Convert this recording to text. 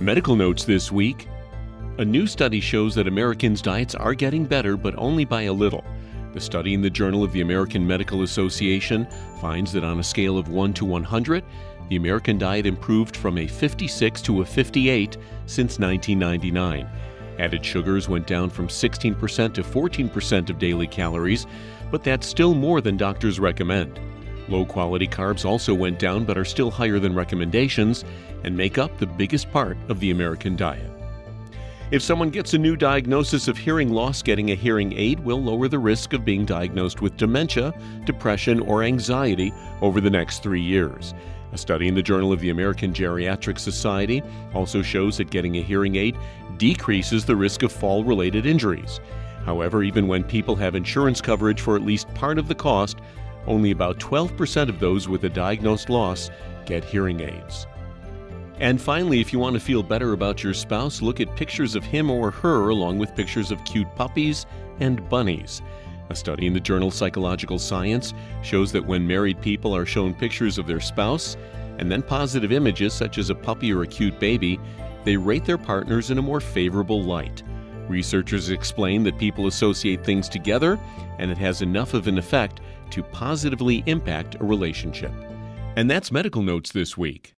Medical notes this week. A new study shows that Americans' diets are getting better, but only by a little. The study in the Journal of the American Medical Association finds that on a scale of 1 to 100, the American diet improved from a 56 to a 58 since 1999. Added sugars went down from 16% to 14% of daily calories, but that's still more than doctors recommend. Low quality carbs also went down but are still higher than recommendations and make up the biggest part of the American diet. If someone gets a new diagnosis of hearing loss, getting a hearing aid will lower the risk of being diagnosed with dementia, depression, or anxiety over the next three years. A study in the Journal of the American Geriatric Society also shows that getting a hearing aid decreases the risk of fall related injuries. However, even when people have insurance coverage for at least part of the cost, only about 12% of those with a diagnosed loss get hearing aids. And finally, if you want to feel better about your spouse, look at pictures of him or her along with pictures of cute puppies and bunnies. A study in the journal Psychological Science shows that when married people are shown pictures of their spouse and then positive images such as a puppy or a cute baby, they rate their partners in a more favorable light. Researchers explain that people associate things together and it has enough of an effect to positively impact a relationship. And that's medical notes this week.